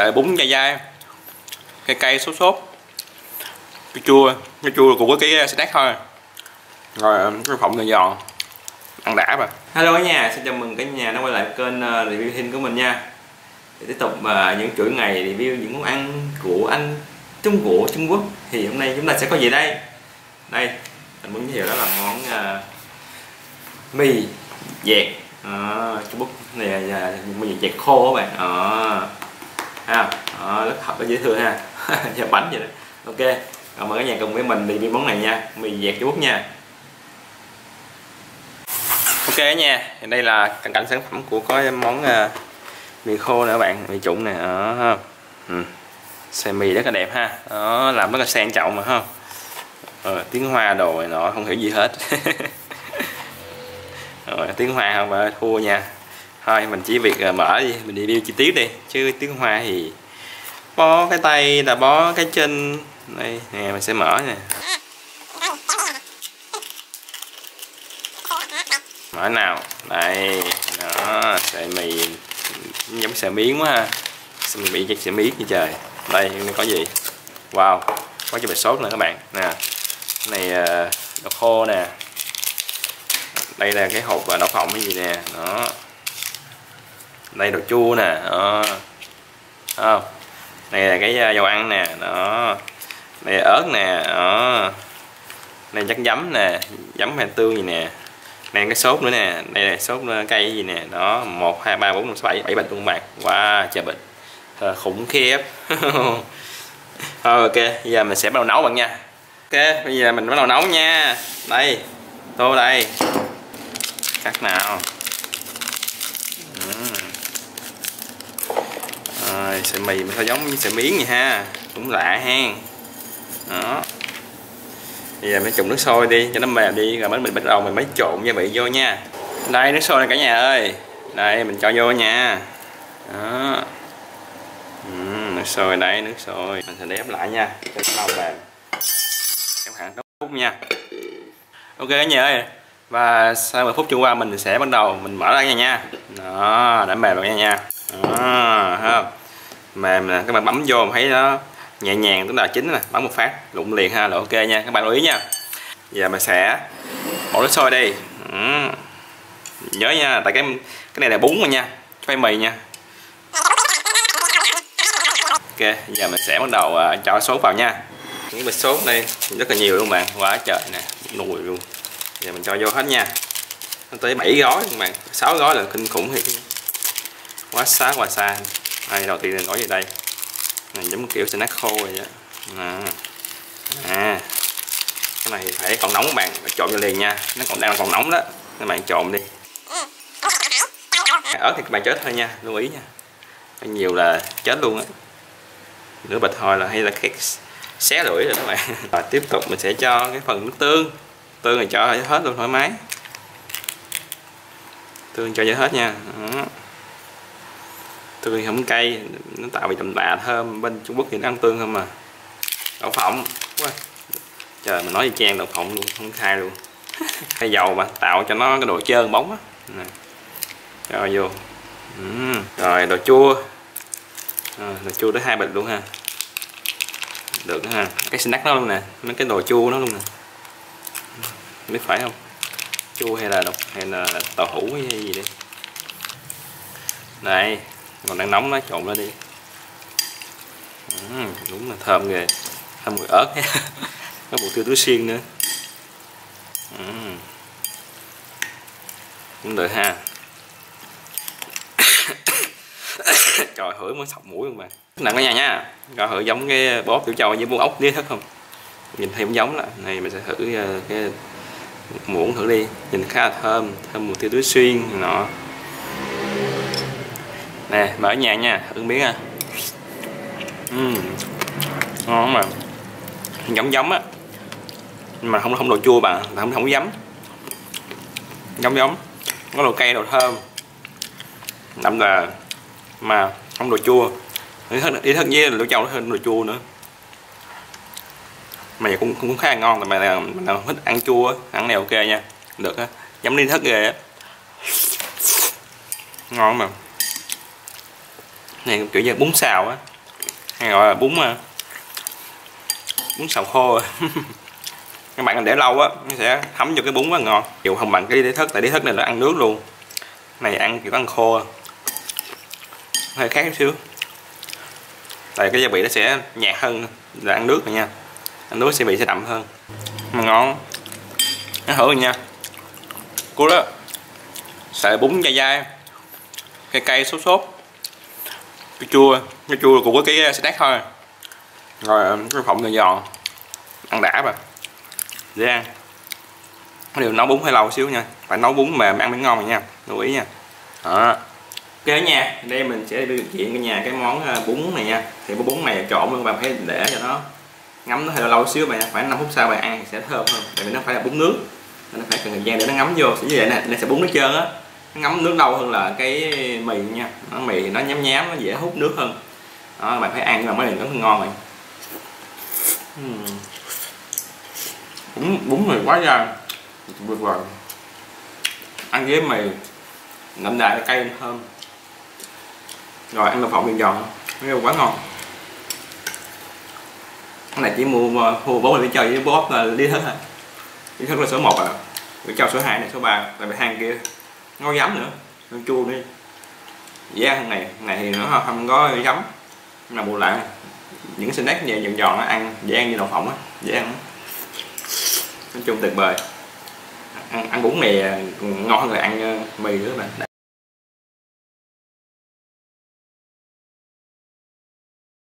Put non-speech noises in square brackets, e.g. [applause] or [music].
sợi bún dai dai cây cây sốt sốt cái chua cái chua của cái snack thôi. Rồi um, cái phộng này giòn ăn đã mà hello cả nhà xin chào mừng cả nhà đã quay lại kênh uh, review hình của mình nha. Để tiếp tục uh, những chuỗi ngày review những món ăn của anh Trung của Trung Quốc. Thì hôm nay chúng ta sẽ có gì đây? Đây mình muốn giới thiệu đó là món uh, mì dẹt. À, Trung Quốc này là à, mì dẹt khô các bạn. À, ha. À, rất hợp với dễ thương ha. [laughs] Giờ bánh vậy đó. Ok rồi mời cả nhà cùng với mình review món này nha. Mì dẹt Trung bút nha. Ok nha đây là cận cảnh sản phẩm của có món uh, mì khô nè các bạn mì trụng nè đó ừ. xe mì rất là đẹp ha. Đó làm rất là sang trọng mà không ờ, tiếng hoa đồ này nọ không hiểu gì hết. [laughs] Rồi tiếng hoa không mà thua nha thôi, mình chỉ việc à, mở đi, mình đi review chi tiết đi. Chứ tiếng hoa thì bó cái tay là bó cái chân. Đây, nè, mình sẽ mở nè. Mở nào. Đây, đó, sợi mì. Giống sợi miếng quá ha. Sợi mì chắc sợi miếng như trời. Đây nó có gì? Wow, có cho bịch sốt nữa các bạn. Nè, cái này à, đậu khô nè. Đây là cái hộp à, đậu phộng cái gì nè. Đó đây, đồ chua nè, đó. Không? Này là cái à, dầu ăn nè, đó. Này là ớt nè, đó. Này chắc giấm nè, giấm hành tương gì nè. Này cái sốt nữa nè, đây là sốt à, cây gì nè, đó. Một, hai, ba, bốn, năm, sáu, bảy bảy bịch luôn bạn. Wow, trời bịch. Thờ khủng khiếp. [laughs] Ok, bây giờ mình sẽ bắt đầu nấu bạn nha. Ok, bây giờ mình bắt đầu nấu nha. Đây, tô đây. Cắt nào? Rồi sợi mì mà hơi giống như sợi miếng vậy ha? Cũng lạ ha. Đó. Bây giờ mới trụng nước sôi đi cho nó mềm đi rồi mới mình bắt đầu mình mới trộn gia vị vô nha. Đây nước sôi này cả nhà ơi. Đây mình cho vô nha. Đó. Ừ, nước sôi đây nước sôi. Mình sẽ đếm lại nha cho nó lâu mềm. Em hạn tốt nha. Ok cả nhà ơi. Và sau 10 phút trôi qua mình sẽ bắt đầu mình mở ra nha nha. Đó đã mềm rồi nha nha. Đó không mềm nè các bạn bấm vô thấy nó nhẹ nhàng tức là chín nè bấm một phát lụng liền ha là ok nha. Các bạn lưu ý nha. Giờ mình sẽ bỏ nước sôi đi. Ừ. nhớ nha tại cái cái này là bún rồi nha phải mì nha. Ok giờ mình sẽ bắt đầu uh, cho sốt vào nha. Những bịch sốt đây rất là nhiều luôn bạn quá trời nè nùi luôn. Giờ mình cho vô hết nha. Tới 7 gói các bạn 6 gói là kinh khủng thiệt. Quá xá quá xa đây đầu tiên là gói gì đây. Này, giống kiểu snack khô vậy đó à. à. Cái này phải còn nóng bạn. Trộn vô liền nha. Nó còn đang còn nóng đó. Các bạn trộn đi. Ớt thì các bạn chết thôi nha. Lưu ý nha. Nhiều là chết luôn á. Nửa bịch thôi là hay là cái xé lưỡi rồi các bạn. [laughs] Và tiếp tục mình sẽ cho cái phần nước tương. Tương này cho hết luôn, thoải mái. Tương cho hết nha. Đó tương không cay nó tạo vị đậm đà thơm. Bên Trung Quốc thì nó ăn tương không mà đậu phộng. Quá trời mình nói gì chen đậu phộng luôn không khai luôn. [laughs] Cái dầu mà tạo cho nó cái độ trơn bóng á. Cho vô. Uhm. rồi đồ chua. À, đồ chua tới hai bịch luôn ha. Được ha. Cái snack nó luôn nè mấy cái đồ chua nó luôn nè. Biết phải không? Chua hay là độc hay là tàu hũ hay gì đi. Này còn đang nóng nó trộn lên đi. Uhm, đúng là thơm ghê. Thơm mùi ớt [laughs] có bộ tiêu túi xiên nữa. Uhm. cũng được ha. [coughs] Trời hửi mới sọc mũi luôn bạn nặng cả nhà nha. Coi hửi giống cái bóp tiểu châu với bún ốc lý hết không? Nhìn thấy cũng giống là này mình sẽ thử ờ, cái muỗng thử đi. Nhìn khá là thơm thơm mùi tiêu túi xuyên nọ nè mở nhà nha ưng biết ha uhm. ngon mà. Giống giống á. Nhưng mà không không đồ chua bà không không giấm. Giống giống có đồ cay đồ thơm. Đậm đà, mà không đồ chua. Ý thức ý thức với lỗ châu hơn đồ chua nữa. Mày cũng cũng khá là ngon mà là mình là thích ăn chua ăn này ok nha. Được á. Giống đi thức ghê á. Ngon mà này, kiểu như bún xào á. Hay gọi là bún ờ, bún xào khô. [laughs] Các bạn để lâu á, nó sẽ thấm vô cái bún rất ngon. Chịu không bằng cái đĩa thức, tại đĩa thức này là ăn nước luôn. Này ăn kiểu ăn khô. Hơi khác chút xíu. Tại cái gia vị nó sẽ nhạt hơn là ăn nước này nha. Ăn nước sẽ vị sẽ đậm hơn. Mà ngon. Nó thử rồi nha. Cua đó. Sợi bún dai dai. Cây cây sốt sốt cái chua cái chua cùng với cái snack thôi. Rồi um, cái phộng này giòn ăn đã mà dễ ăn. Điều nấu bún hơi lâu xíu nha. Phải nấu bún mềm, ăn mới ngon rồi nha. Lưu ý nha. Đó. Ok nha đây mình sẽ điều chuyện cái nhà, cái món uh, bún này nha. Thì cái bún này trộn luôn, bạn phải để cho nó ngấm nó hơi lâu xíu bạn khoảng 5 phút sau bạn ăn sẽ thơm hơn. Tại vì nó phải là bún nước. Nên nó phải cần thời gian để nó ngấm vô. Như vậy nè, nên sẽ bún nó trơn á ngấm nước lâu hơn là cái mì nha. Nó mì nó nhám nhám, nó dễ hút nước hơn. Đó, bạn phải ăn mà mới nó ngon rồi uhm. bún bún mì quá ra tuyệt vời ăn với mì ngậm đà cay thơm rồi, ăn đậu phộng miền giòn. Nó quá ngon. Cái này chỉ mua mua bố mình đi chơi với bố là đi hết thôi đi hết là số 1 à. Để cho số 2 này, số 3 tại vì hàng kia ngon giấm nữa. Nó chua đi. Dễ ăn này này thì nó không có giấm là bù lại những snack nhẹ giòn giòn ăn dễ ăn như đậu phộng á dễ ăn. Nói chung tuyệt vời. Ăn, ăn bún mì ngon hơn là ăn mì nữa bạn